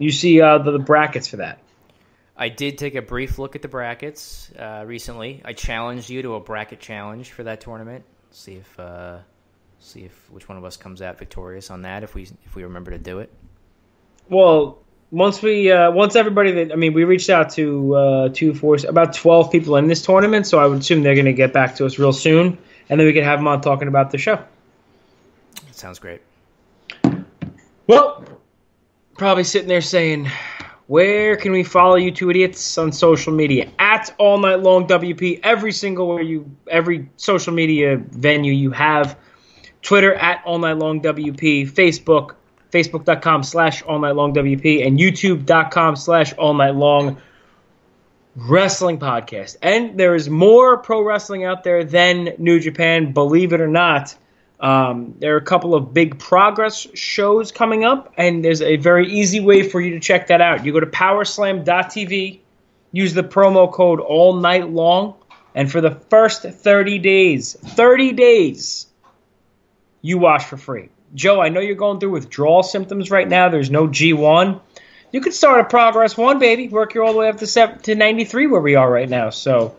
you see uh, the, the brackets for that? I did take a brief look at the brackets uh, recently. I challenged you to a bracket challenge for that tournament. See if uh, see if which one of us comes out victorious on that if we if we remember to do it. Well, once we uh, once everybody that I mean, we reached out to uh, two four about twelve people in this tournament, so I would assume they're going to get back to us real soon, and then we can have them on talking about the show. That Sounds great. Well, probably sitting there saying, where can we follow you two idiots on social media? At all night long WP, every single where you every social media venue you have. Twitter at all night long WP, Facebook, facebook.com slash all night long WP, and youtube.com slash all night long wrestling podcast. And there is more pro wrestling out there than New Japan, believe it or not. Um, there are a couple of big progress shows coming up, and there's a very easy way for you to check that out. You go to powerslam.tv, use the promo code all night long, and for the first 30 days, 30 days, you watch for free. Joe, I know you're going through withdrawal symptoms right now. There's no G1. You could start a Progress 1, baby. Work your all the way up to, seven, to 93 where we are right now. So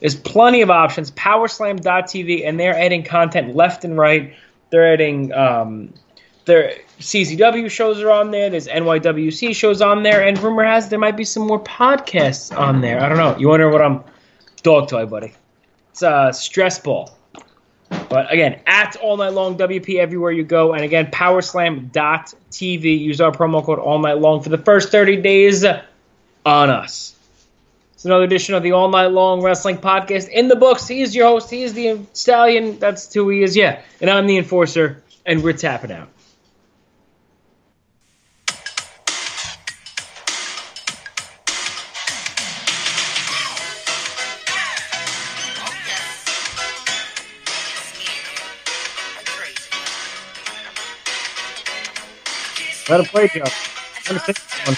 there's plenty of options. Powerslam.tv, and they're adding content left and right. They're adding um, their CZW shows are on there. There's NYWC shows on there, and rumor has there might be some more podcasts on there. I don't know. You wonder what I'm dog toy, buddy? It's a stress ball. But again, at all night long WP everywhere you go, and again, Powerslam.tv. Use our promo code all night long for the first 30 days on us. It's another edition of the All Night Long Wrestling Podcast. In the books, he is your host. He is the stallion. That's who he is. Yeah. And I'm the enforcer, and we're tapping out. Oh, Let him play, Joe. Let him